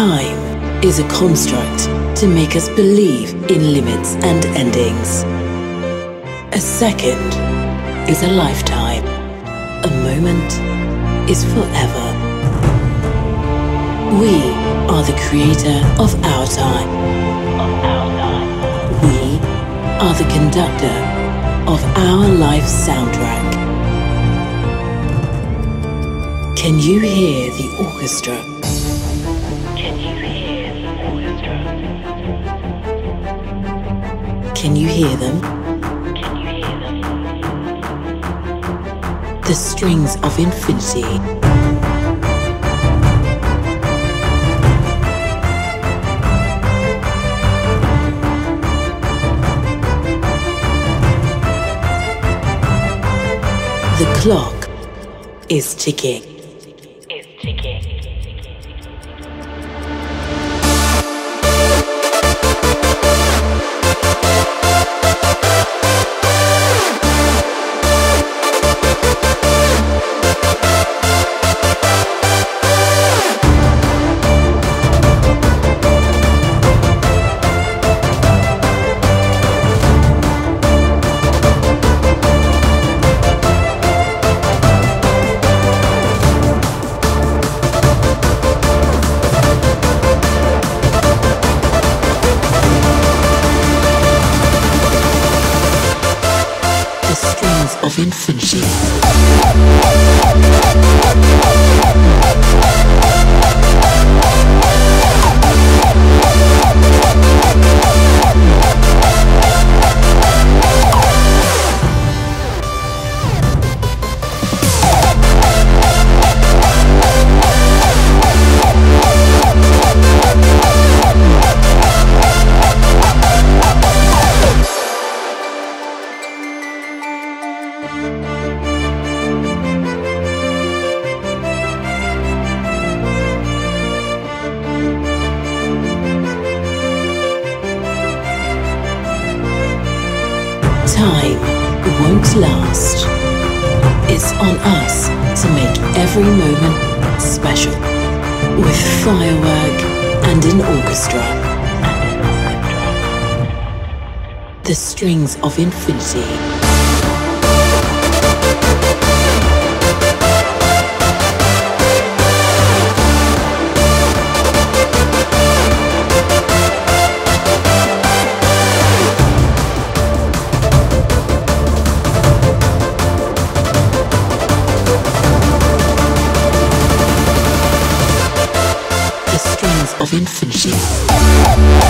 Time is a construct to make us believe in limits and endings. A second is a lifetime. A moment is forever. We are the creator of our time. We are the conductor of our life soundtrack. Can you hear the orchestra? Can you hear them? The strings of infinity. The clock is ticking. Is ticking. Of infinity. Time won't last. It's on us to make every moment special with firework and an orchestra. The strings of infinity. The strings of infinity.